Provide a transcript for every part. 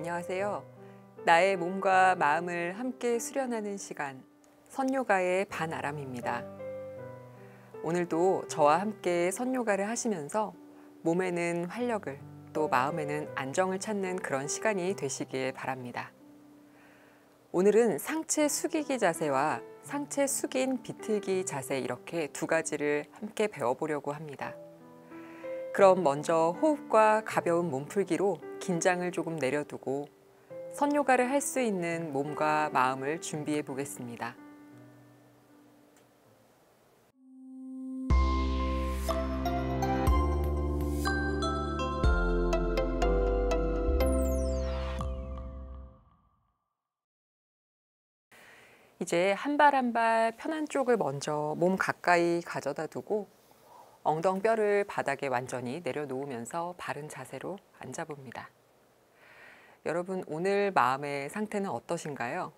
안녕하세요. 나의 몸과 마음을 함께 수련하는 시간, 선요가의 반아람입니다. 오늘도 저와 함께 선요가를 하시면서 몸에는 활력을 또 마음에는 안정을 찾는 그런 시간이 되시길 바랍니다. 오늘은 상체 숙이기 자세와 상체 숙인 비틀기 자세 이렇게 두 가지를 함께 배워보려고 합니다. 그럼 먼저 호흡과 가벼운 몸풀기로 긴장을 조금 내려두고 선요가를 할 수 있는 몸과 마음을 준비해 보겠습니다. 이제 한 발 한 발 편한 쪽을 먼저 몸 가까이 가져다 두고 엉덩뼈를 바닥에 완전히 내려놓으면서 바른 자세로 앉아봅니다. 여러분 오늘 마음의 상태는 어떠신가요?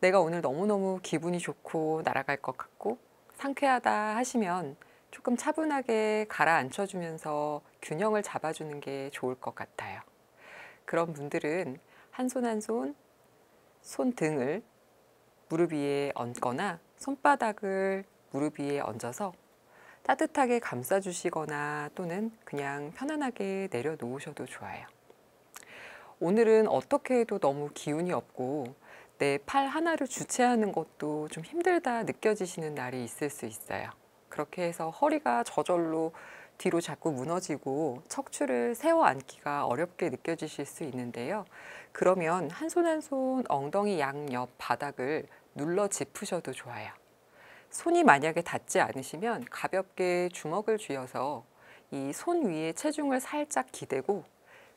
내가 오늘 너무너무 기분이 좋고 날아갈 것 같고 상쾌하다 하시면 조금 차분하게 가라앉혀 주면서 균형을 잡아주는 게 좋을 것 같아요. 그런 분들은 한 손 한 손 손등을 무릎 위에 얹거나 손바닥을 무릎 위에 얹어서 따뜻하게 감싸주시거나 또는 그냥 편안하게 내려놓으셔도 좋아요. 오늘은 어떻게 해도 너무 기운이 없고 내 팔 하나를 주체하는 것도 좀 힘들다 느껴지시는 날이 있을 수 있어요. 그렇게 해서 허리가 저절로 뒤로 자꾸 무너지고 척추를 세워 앉기가 어렵게 느껴지실 수 있는데요. 그러면 한 손 한 손 엉덩이 양옆 바닥을 눌러 짚으셔도 좋아요. 손이 만약에 닿지 않으시면 가볍게 주먹을 쥐어서 이 손 위에 체중을 살짝 기대고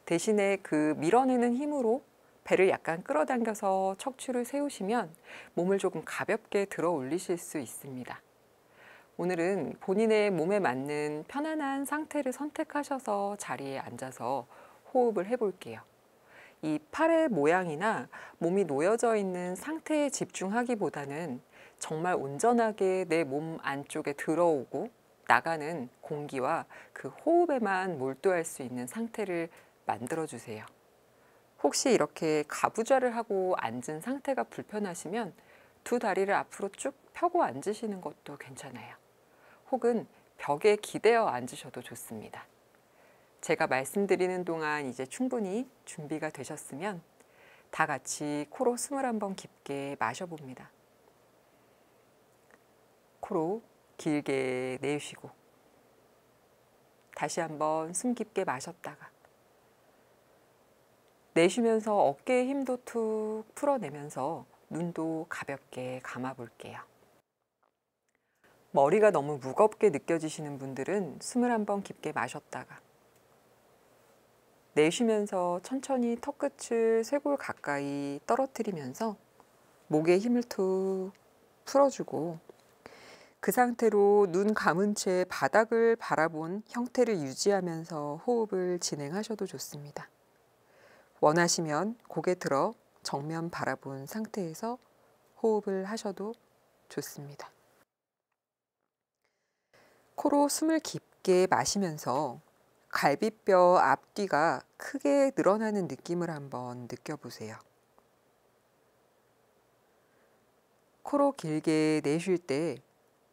대신에 그 밀어내는 힘으로 배를 약간 끌어당겨서 척추를 세우시면 몸을 조금 가볍게 들어 올리실 수 있습니다. 오늘은 본인의 몸에 맞는 편안한 상태를 선택하셔서 자리에 앉아서 호흡을 해볼게요. 이 팔의 모양이나 몸이 놓여져 있는 상태에 집중하기보다는 정말 온전하게 내 몸 안쪽에 들어오고 나가는 공기와 그 호흡에만 몰두할 수 있는 상태를 만들어 주세요. 혹시 이렇게 가부좌를 하고 앉은 상태가 불편하시면 두 다리를 앞으로 쭉 펴고 앉으시는 것도 괜찮아요. 혹은 벽에 기대어 앉으셔도 좋습니다. 제가 말씀드리는 동안 이제 충분히 준비가 되셨으면 다 같이 코로 숨을 한번 깊게 마셔봅니다. 코로 길게 내쉬고 다시 한번 숨 깊게 마셨다가 내쉬면서 어깨에 힘도 툭 풀어내면서 눈도 가볍게 감아 볼게요. 머리가 너무 무겁게 느껴지시는 분들은 숨을 한번 깊게 마셨다가 내쉬면서 천천히 턱끝을 쇄골 가까이 떨어뜨리면서 목에 힘을 툭 풀어주고 그 상태로 눈 감은 채 바닥을 바라본 형태를 유지하면서 호흡을 진행하셔도 좋습니다. 원하시면 고개 들어 정면 바라본 상태에서 호흡을 하셔도 좋습니다. 코로 숨을 깊게 마시면서 갈비뼈 앞뒤가 크게 늘어나는 느낌을 한번 느껴보세요. 코로 길게 내쉴 때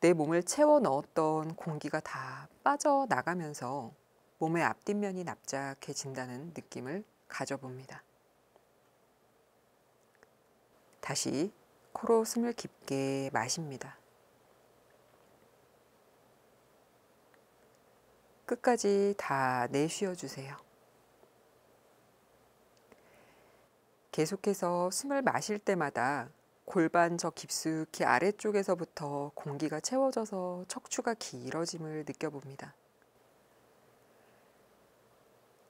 내 몸을 채워 넣었던 공기가 다 빠져나가면서 몸의 앞뒷면이 납작해진다는 느낌을 가져봅니다. 다시 코로 숨을 깊게 마십니다. 끝까지 다 내쉬어 주세요. 계속해서 숨을 마실 때마다 골반 저 깊숙이 아래쪽에서부터 공기가 채워져서 척추가 길어짐을 느껴봅니다.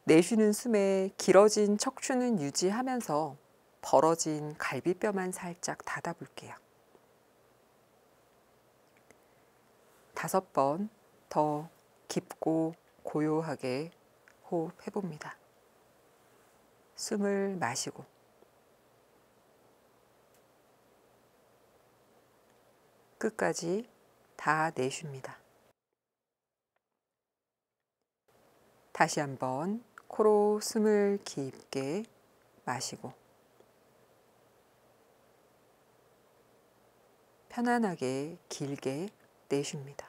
내쉬는 숨에 길어진 척추는 유지하면서 벌어진 갈비뼈만 살짝 닫아볼게요. 다섯 번 더 깊고 고요하게 호흡해 봅니다. 숨을 마시고 끝까지 다 내쉽니다. 다시 한번 코로 숨을 깊게 마시고 편안하게 길게 내쉽니다.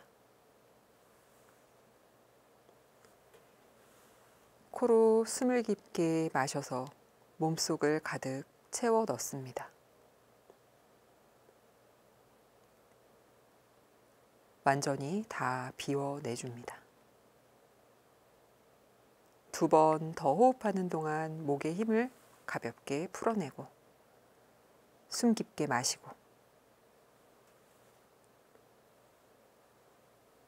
코로 숨을 깊게 마셔서 몸속을 가득 채워 넣습니다. 완전히 다 비워내줍니다. 두 번 더 호흡하는 동안 목의 힘을 가볍게 풀어내고 숨 깊게 마시고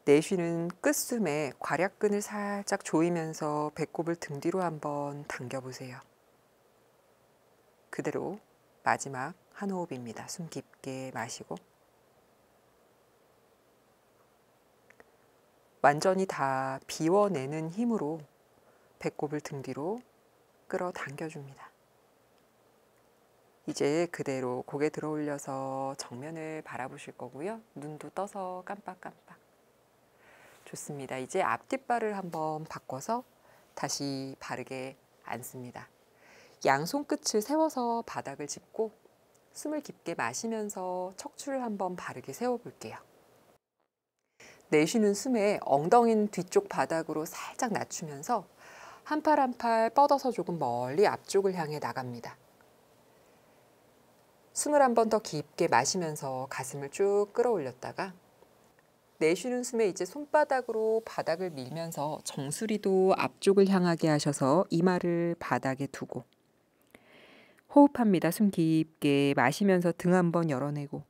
내쉬는 끝숨에 괄약근을 살짝 조이면서 배꼽을 등 뒤로 한번 당겨보세요. 그대로 마지막 한 호흡입니다. 숨 깊게 마시고 완전히 다 비워내는 힘으로 배꼽을 등 뒤로 끌어당겨줍니다. 이제 그대로 고개 들어 올려서 정면을 바라보실 거고요. 눈도 떠서 깜빡깜빡. 좋습니다. 이제 앞뒷발을 한번 바꿔서 다시 바르게 앉습니다. 양손 끝을 세워서 바닥을 짚고 숨을 깊게 마시면서 척추를 한번 바르게 세워 볼게요. 내쉬는 숨에 엉덩이는 뒤쪽 바닥으로 살짝 낮추면서 한 팔 한 팔 뻗어서 조금 멀리 앞쪽을 향해 나갑니다. 숨을 한 번 더 깊게 마시면서 가슴을 쭉 끌어올렸다가 내쉬는 숨에 이제 손바닥으로 바닥을 밀면서 정수리도 앞쪽을 향하게 하셔서 이마를 바닥에 두고 호흡합니다. 숨 깊게 마시면서 등 한번 열어내고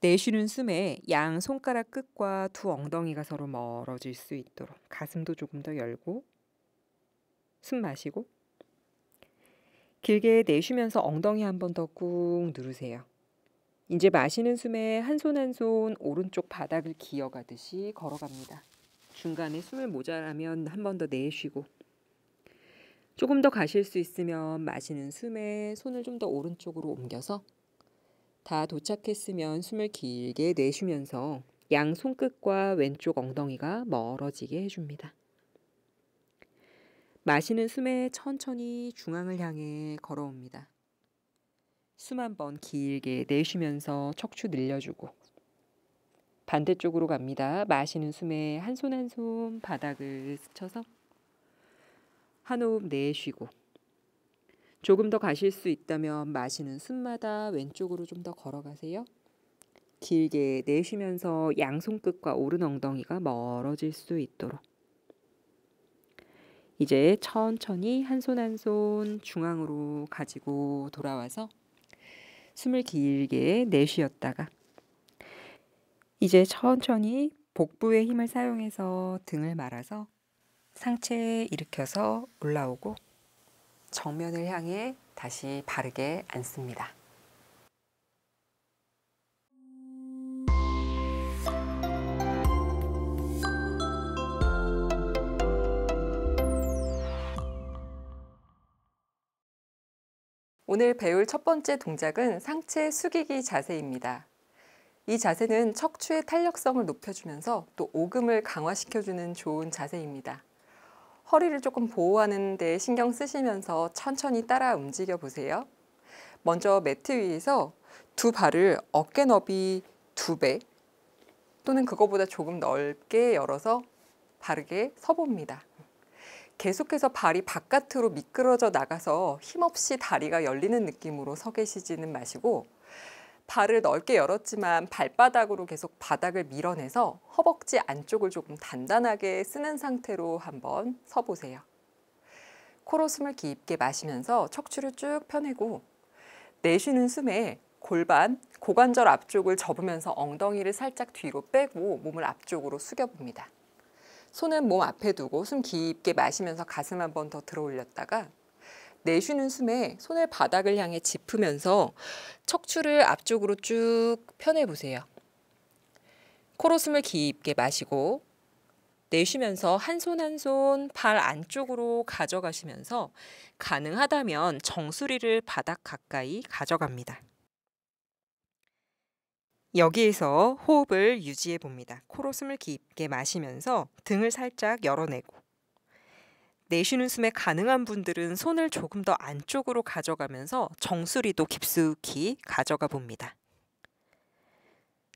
내쉬는 숨에 양 손가락 끝과 두 엉덩이가 서로 멀어질 수 있도록 가슴도 조금 더 열고 숨 마시고 길게 내쉬면서 엉덩이 한 번 더 꾹 누르세요. 이제 마시는 숨에 한 손 한 손 오른쪽 바닥을 기어가듯이 걸어갑니다. 중간에 숨을 모자라면 한 번 더 내쉬고 조금 더 가실 수 있으면 마시는 숨에 손을 좀 더 오른쪽으로 옮겨서 다 도착했으면 숨을 길게 내쉬면서 양 손끝과 왼쪽 엉덩이가 멀어지게 해줍니다. 마시는 숨에 천천히 중앙을 향해 걸어옵니다. 숨 한 번 길게 내쉬면서 척추 늘려주고 반대쪽으로 갑니다. 마시는 숨에 한 손 한 손 바닥을 스쳐서 한 호흡 내쉬고 조금 더 가실 수 있다면 마시는 숨마다 왼쪽으로 좀 더 걸어가세요. 길게 내쉬면서 양손 끝과 오른 엉덩이가 멀어질 수 있도록. 이제 천천히 한 손 한 손 중앙으로 가지고 돌아와서 숨을 길게 내쉬었다가 이제 천천히 복부의 힘을 사용해서 등을 말아서 상체 일으켜서 올라오고 정면을 향해 다시 바르게 앉습니다. 오늘 배울 첫 번째 동작은 상체 숙이기 자세입니다. 이 자세는 척추의 탄력성을 높여주면서 또 오금을 강화시켜주는 좋은 자세입니다. 허리를 조금 보호하는 데 신경 쓰시면서 천천히 따라 움직여 보세요. 먼저 매트 위에서 두 발을 어깨 너비 두 배 또는 그거보다 조금 넓게 열어서 바르게 서봅니다. 계속해서 발이 바깥으로 미끄러져 나가서 힘없이 다리가 열리는 느낌으로 서 계시지는 마시고 발을 넓게 열었지만 발바닥으로 계속 바닥을 밀어내서 허벅지 안쪽을 조금 단단하게 쓰는 상태로 한번 서보세요. 코로 숨을 깊게 마시면서 척추를 쭉 펴내고 내쉬는 숨에 골반, 고관절 앞쪽을 접으면서 엉덩이를 살짝 뒤로 빼고 몸을 앞쪽으로 숙여봅니다. 손은 몸 앞에 두고 숨 깊게 마시면서 가슴 한번 더 들어 올렸다가 내쉬는 숨에 손을 바닥을 향해 짚으면서 척추를 앞쪽으로 쭉 펴내 보세요. 코로 숨을 깊게 마시고 내쉬면서 한 손 한 손 발 안쪽으로 가져가시면서 가능하다면 정수리를 바닥 가까이 가져갑니다. 여기에서 호흡을 유지해 봅니다. 코로 숨을 깊게 마시면서 등을 살짝 열어내고 내쉬는 숨에 가능한 분들은 손을 조금 더 안쪽으로 가져가면서 정수리도 깊숙이 가져가 봅니다.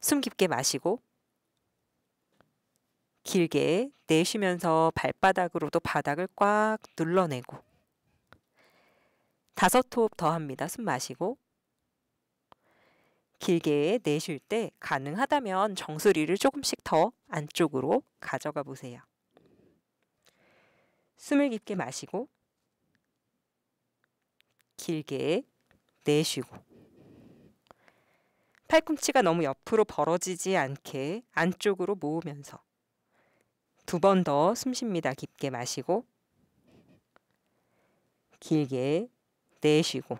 숨 깊게 마시고 길게 내쉬면서 발바닥으로도 바닥을 꽉 눌러내고 다섯 호흡 더 합니다. 숨 마시고 길게 내쉴 때 가능하다면 정수리를 조금씩 더 안쪽으로 가져가 보세요. 숨을 깊게 마시고 길게 내쉬고 팔꿈치가 너무 옆으로 벌어지지 않게 안쪽으로 모으면서 두 번 더 숨 쉽니다. 깊게 마시고 길게 내쉬고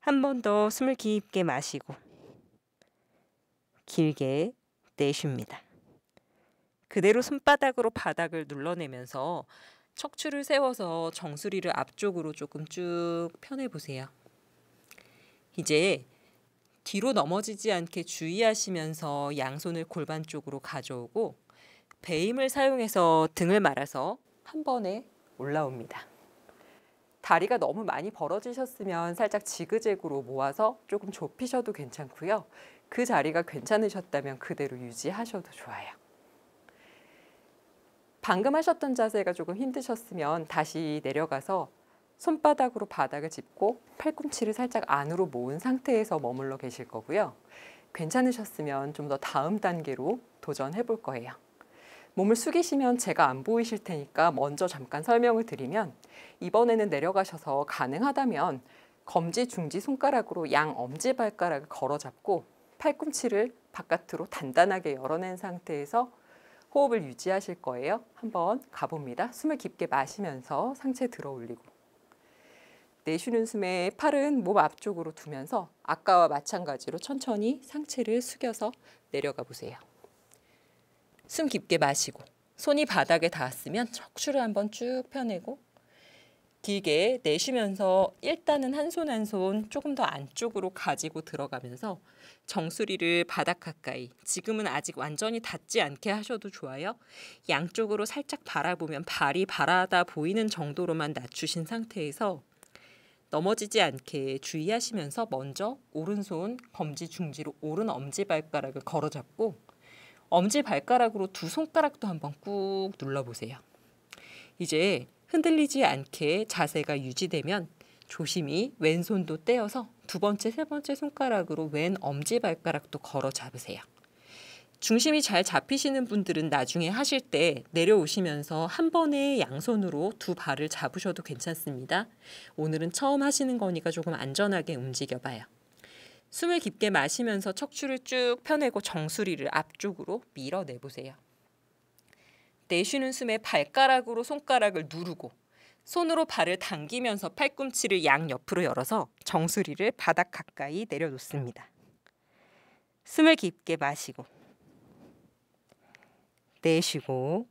한 번 더 숨을 깊게 마시고 길게 내쉽니다. 그대로 손바닥으로 바닥을 눌러내면서 척추를 세워서 정수리를 앞쪽으로 조금 쭉 펴내 보세요. 이제 뒤로 넘어지지 않게 주의하시면서 양손을 골반 쪽으로 가져오고 배임을 사용해서 등을 말아서 한 번에 올라옵니다. 다리가 너무 많이 벌어지셨으면 살짝 지그재그로 모아서 조금 좁히셔도 괜찮고요. 그 자리가 괜찮으셨다면 그대로 유지하셔도 좋아요. 방금 하셨던 자세가 조금 힘드셨으면 다시 내려가서 손바닥으로 바닥을 짚고 팔꿈치를 살짝 안으로 모은 상태에서 머물러 계실 거고요. 괜찮으셨으면 좀 더 다음 단계로 도전해 볼 거예요. 몸을 숙이시면 제가 안 보이실 테니까 먼저 잠깐 설명을 드리면 이번에는 내려가셔서 가능하다면 검지, 중지 손가락으로 양 엄지 발가락을 걸어 잡고 팔꿈치를 바깥으로 단단하게 열어낸 상태에서 호흡을 유지하실 거예요. 한번 가봅니다. 숨을 깊게 마시면서 상체 들어 올리고 내쉬는 숨에 팔은 몸 앞쪽으로 두면서 아까와 마찬가지로 천천히 상체를 숙여서 내려가 보세요. 숨 깊게 마시고 손이 바닥에 닿았으면 척추를 한번 쭉 펴내고 길게 내쉬면서 일단은 한 손 한 손 조금 더 안쪽으로 가지고 들어가면서 정수리를 바닥 가까이 지금은 아직 완전히 닿지 않게 하셔도 좋아요. 양쪽으로 살짝 바라보면 발이 바라다 보이는 정도로만 낮추신 상태에서 넘어지지 않게 주의하시면서 먼저 오른손 검지 중지로 오른 엄지 발가락을 걸어 잡고 엄지 발가락으로 두 손가락도 한번 꾹 눌러보세요. 이제 흔들리지 않게 자세가 유지되면 조심히 왼손도 떼어서 두 번째, 세 번째 손가락으로 왼 엄지 발가락도 걸어 잡으세요. 중심이 잘 잡히시는 분들은 나중에 하실 때 내려오시면서 한 번에 양손으로 두 발을 잡으셔도 괜찮습니다. 오늘은 처음 하시는 거니까 조금 안전하게 움직여 봐요. 숨을 깊게 마시면서 척추를 쭉 펴내고 정수리를 앞쪽으로 밀어내 보세요. 내쉬는 숨에 발가락으로 손가락을 누르고 손으로 발을 당기면서 팔꿈치를 양옆으로 열어서 정수리를 바닥 가까이 내려놓습니다. 숨을 깊게 마시고 내쉬고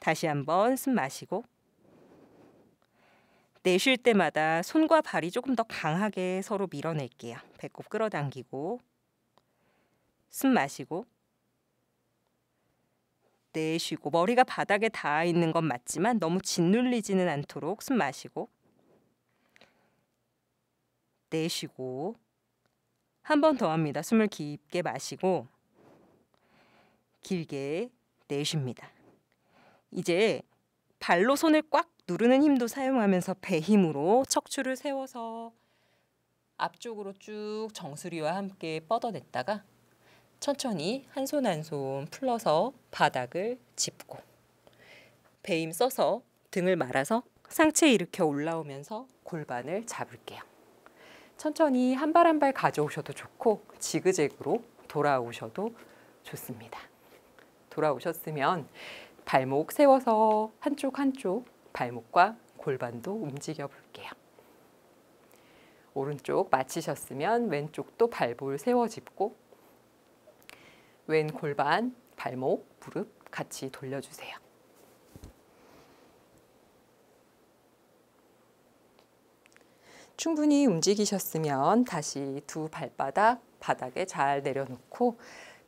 다시 한번 숨 마시고 내쉴 때마다 손과 발이 조금 더 강하게 서로 밀어낼게요. 배꼽 끌어당기고 숨 마시고 내쉬고 머리가 바닥에 닿아 있는 건 맞지만 너무 짓눌리지는 않도록 숨 마시고 내쉬고 한 번 더 합니다. 숨을 깊게 마시고 길게 내쉽니다. 이제 발로 손을 꽉 누르는 힘도 사용하면서 배 힘으로 척추를 세워서 앞쪽으로 쭉 정수리와 함께 뻗어냈다가 천천히 한 손 한 손 풀러서 바닥을 짚고 배힘 써서 등을 말아서 상체 일으켜 올라오면서 골반을 잡을게요. 천천히 한 발 한 발 가져오셔도 좋고 지그재그로 돌아오셔도 좋습니다. 돌아오셨으면 발목 세워서 한쪽 한쪽 발목과 골반도 움직여 볼게요. 오른쪽 마치셨으면 왼쪽도 발볼 세워 짚고 왼 골반, 발목, 무릎 같이 돌려주세요. 충분히 움직이셨으면 다시 두 발바닥 바닥에 잘 내려놓고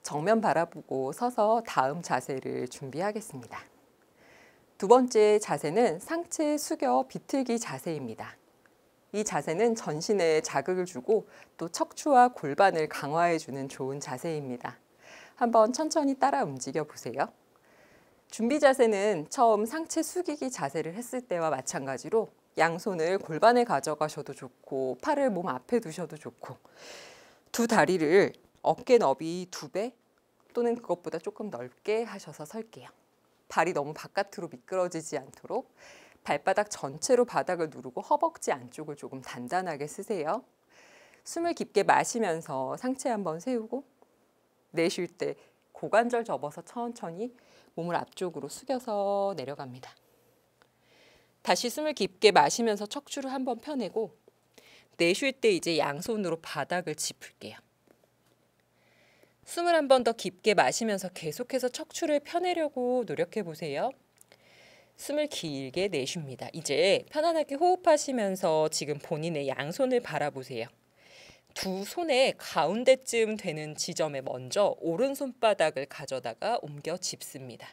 정면 바라보고 서서 다음 자세를 준비하겠습니다. 두 번째 자세는 상체 숙여 비틀기 자세입니다. 이 자세는 전신에 자극을 주고 또 척추와 골반을 강화해 주는 좋은 자세입니다. 한번 천천히 따라 움직여 보세요. 준비 자세는 처음 상체 숙이기 자세를 했을 때와 마찬가지로 양손을 골반에 가져가셔도 좋고 팔을 몸 앞에 두셔도 좋고 두 다리를 어깨 너비 두 배 또는 그것보다 조금 넓게 하셔서 설게요. 발이 너무 바깥으로 미끄러지지 않도록 발바닥 전체로 바닥을 누르고 허벅지 안쪽을 조금 단단하게 쓰세요. 숨을 깊게 마시면서 상체 한번 세우고 내쉴 때 고관절 접어서 천천히 몸을 앞쪽으로 숙여서 내려갑니다. 다시 숨을 깊게 마시면서 척추를 한번 펴내고 내쉴 때 이제 양손으로 바닥을 짚을게요. 숨을 한 번 더 깊게 마시면서 계속해서 척추를 펴내려고 노력해 보세요. 숨을 길게 내쉽니다. 이제 편안하게 호흡하시면서 지금 본인의 양손을 바라보세요. 두 손의 가운데쯤 되는 지점에 먼저 오른손바닥을 가져다가 옮겨 짚습니다.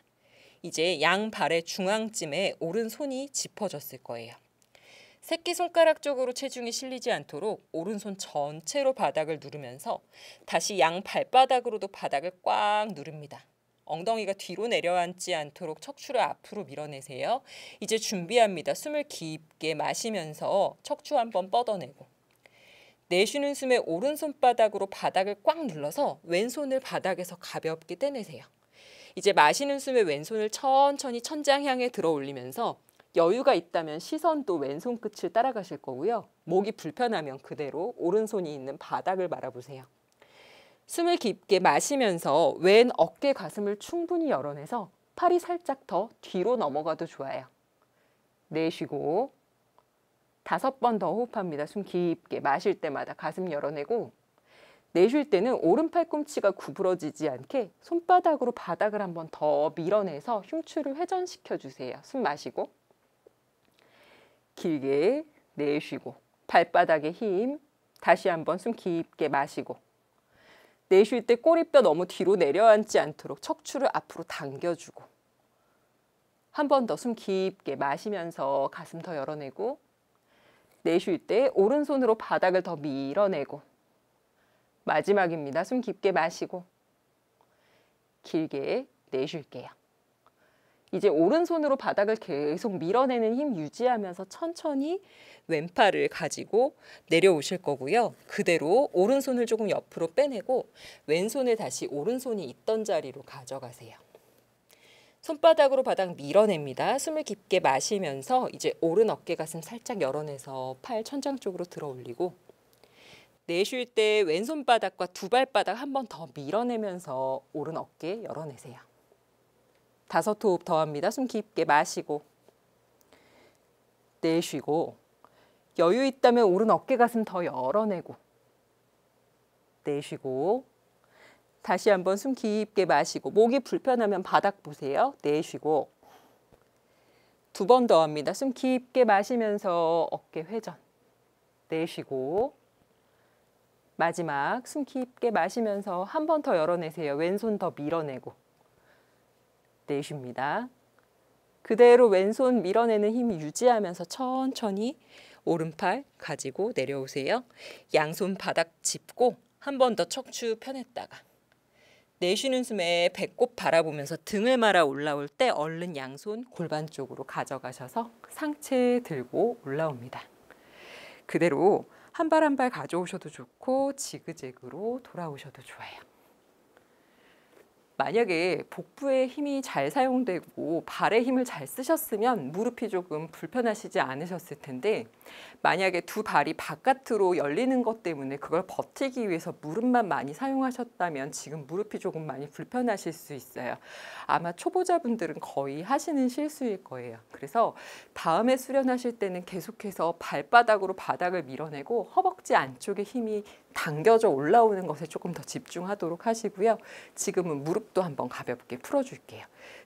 이제 양 발의 중앙쯤에 오른손이 짚어졌을 거예요. 새끼손가락 쪽으로 체중이 실리지 않도록 오른손 전체로 바닥을 누르면서 다시 양 발바닥으로도 바닥을 꽉 누릅니다. 엉덩이가 뒤로 내려앉지 않도록 척추를 앞으로 밀어내세요. 이제 준비합니다. 숨을 깊게 마시면서 척추 한번 뻗어내고 내쉬는 숨에 오른손바닥으로 바닥을 꽉 눌러서 왼손을 바닥에서 가볍게 떼내세요. 이제 마시는 숨에 왼손을 천천히 천장 향해 들어 올리면서 여유가 있다면 시선도 왼손 끝을 따라가실 거고요. 목이 불편하면 그대로 오른손이 있는 바닥을 바라보세요. 숨을 깊게 마시면서 왼 어깨 가슴을 충분히 열어내서 팔이 살짝 더 뒤로 넘어가도 좋아요. 내쉬고 다섯 번 더 호흡합니다. 숨 깊게 마실 때마다 가슴 열어내고 내쉴 때는 오른 팔꿈치가 구부러지지 않게 손바닥으로 바닥을 한번 더 밀어내서 흉추를 회전시켜 주세요. 숨 마시고 길게 내쉬고 발바닥에 힘 다시 한번 숨 깊게 마시고 내쉴 때 꼬리뼈 너무 뒤로 내려앉지 않도록 척추를 앞으로 당겨주고 한 번 더 숨 깊게 마시면서 가슴 더 열어내고 내쉴 때 오른손으로 바닥을 더 밀어내고 마지막입니다. 숨 깊게 마시고 길게 내쉴게요. 이제 오른손으로 바닥을 계속 밀어내는 힘 유지하면서 천천히 왼팔을 가지고 내려오실 거고요. 그대로 오른손을 조금 옆으로 빼내고 왼손을 다시 오른손이 있던 자리로 가져가세요. 손바닥으로 바닥 밀어냅니다. 숨을 깊게 마시면서 이제 오른 어깨 가슴 살짝 열어내서 팔 천장 쪽으로 들어 올리고 내쉴 때 왼손 바닥과 두 발바닥 한 번 더 밀어내면서 오른 어깨 열어내세요. 다섯 호흡 더 합니다. 숨 깊게 마시고 내쉬고 여유 있다면 오른 어깨 가슴 더 열어내고 내쉬고 다시 한번 숨 깊게 마시고 목이 불편하면 바닥 보세요. 내쉬고 두 번 더 합니다. 숨 깊게 마시면서 어깨 회전 내쉬고 마지막 숨 깊게 마시면서 한 번 더 열어내세요. 왼손 더 밀어내고 내쉽니다. 그대로 왼손 밀어내는 힘 유지하면서 천천히 오른팔 가지고 내려오세요. 양손 바닥 짚고 한 번 더 척추 펴냈다가 내쉬는 숨에 배꼽 바라보면서 등을 말아 올라올 때 얼른 양손 골반 쪽으로 가져가셔서 상체 들고 올라옵니다. 그대로 한 발 한 발 가져오셔도 좋고 지그재그로 돌아오셔도 좋아요. 만약에 복부의 힘이 잘 사용되고 발의 힘을 잘 쓰셨으면 무릎이 조금 불편하시지 않으셨을 텐데 만약에 두 발이 바깥으로 열리는 것 때문에 그걸 버티기 위해서 무릎만 많이 사용하셨다면 지금 무릎이 조금 많이 불편하실 수 있어요. 아마 초보자분들은 거의 하시는 실수일 거예요. 그래서 다음에 수련하실 때는 계속해서 발바닥으로 바닥을 밀어내고 허벅 지 안쪽에 힘이 당겨져 올라오는 것에 조금 더 집중하도록 하시고요. 지금은 무릎도 한번 가볍게 풀어줄게요.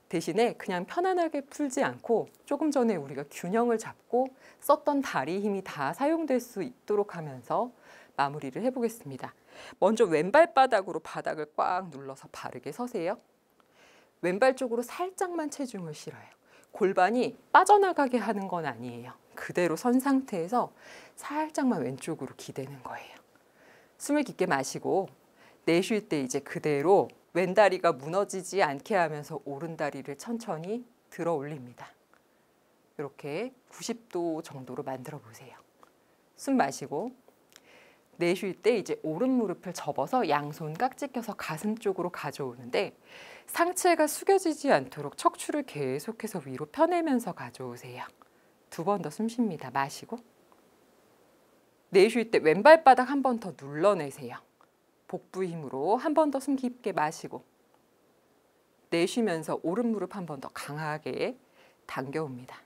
대신에 그냥 편안하게 풀지 않고 조금 전에 우리가 균형을 잡고 썼던 다리 힘이 다 사용될 수 있도록 하면서 마무리를 해보겠습니다. 먼저 왼발 바닥으로 바닥을 꽉 눌러서 바르게 서세요. 왼발 쪽으로 살짝만 체중을 실어요. 골반이 빠져나가게 하는 건 아니에요. 그대로 선 상태에서 살짝만 왼쪽으로 기대는 거예요. 숨을 깊게 마시고 내쉴 때 이제 그대로 왼 다리가 무너지지 않게 하면서 오른 다리를 천천히 들어 올립니다. 이렇게 90도 정도로 만들어 보세요. 숨 마시고 내쉴 때 이제 오른 무릎을 접어서 양손 깍지 껴서 가슴 쪽으로 가져오는데 상체가 숙여지지 않도록 척추를 계속해서 위로 펴내면서 가져오세요. 두 번 더 숨 쉽니다. 마시고 내쉴 때 왼발 바닥 한 번 더 눌러내세요. 복부 힘으로 한 번 더 숨 깊게 마시고 내쉬면서 오른 무릎 한 번 더 강하게 당겨옵니다.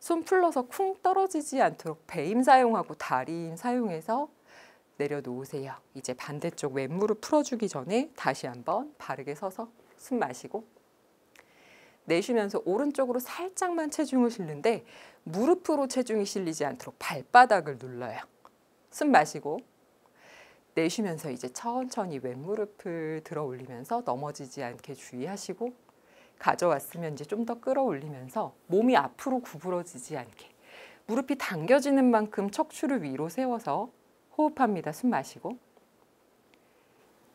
손 풀러서 쿵 떨어지지 않도록 배임 사용하고 다리 힘 사용해서 내려놓으세요. 이제 반대쪽 왼무릎 풀어주기 전에 다시 한번 바르게 서서 숨 마시고 내쉬면서 오른쪽으로 살짝만 체중을 실는데 무릎으로 체중이 실리지 않도록 발바닥을 눌러요. 숨 마시고 내쉬면서 이제 천천히 왼무릎을 들어 올리면서 넘어지지 않게 주의하시고 가져왔으면 이제 좀 더 끌어올리면서 몸이 앞으로 구부러지지 않게 무릎이 당겨지는 만큼 척추를 위로 세워서 호흡합니다. 숨 마시고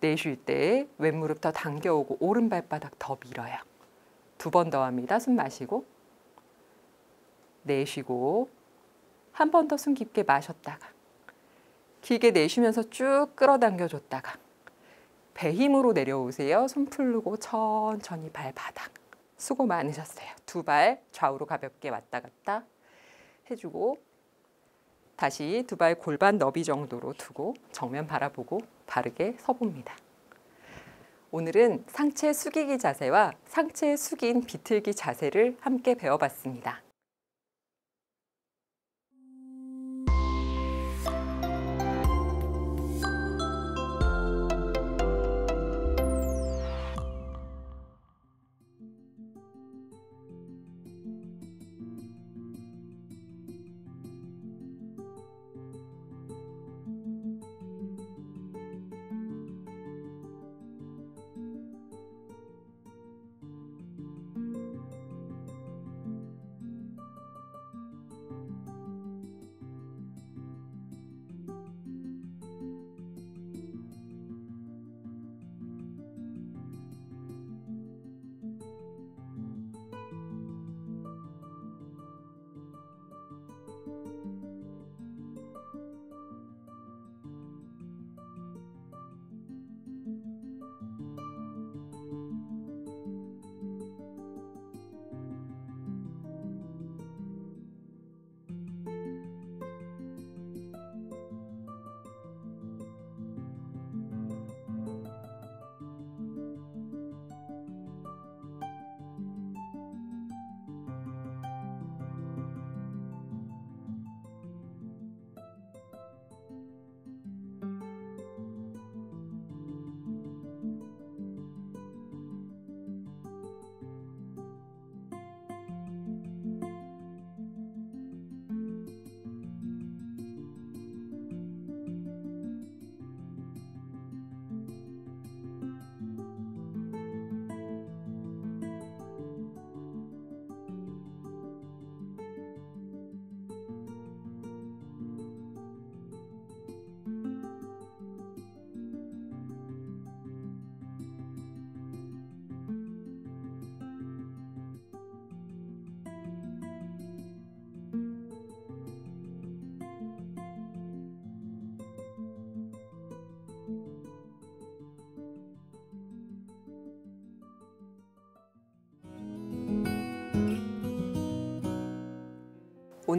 내쉴 때 왼무릎 더 당겨오고 오른 발바닥 더 밀어요. 두 번 더 합니다. 숨 마시고 내쉬고 한 번 더 숨 깊게 마셨다가 길게 내쉬면서 쭉 끌어당겨 줬다가 배 힘으로 내려오세요. 손 풀고 천천히 발바닥. 수고 많으셨어요. 두 발 좌우로 가볍게 왔다 갔다 해주고 다시 두 발 골반 너비 정도로 두고 정면 바라보고 바르게 서봅니다. 오늘은 상체 숙이기 자세와 상체 숙인 비틀기 자세를 함께 배워봤습니다.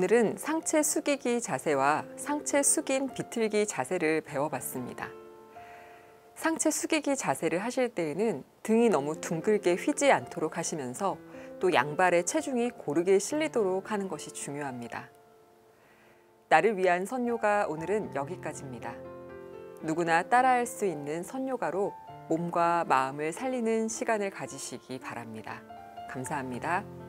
오늘은 상체 숙이기 자세와 상체 숙인 비틀기 자세를 배워봤습니다. 상체 숙이기 자세를 하실 때에는 등이 너무 둥글게 휘지 않도록 하시면서 또 양발의 체중이 고르게 실리도록 하는 것이 중요합니다. 나를 위한 선요가 오늘은 여기까지입니다. 누구나 따라할 수 있는 선요가로 몸과 마음을 살리는 시간을 가지시기 바랍니다. 감사합니다.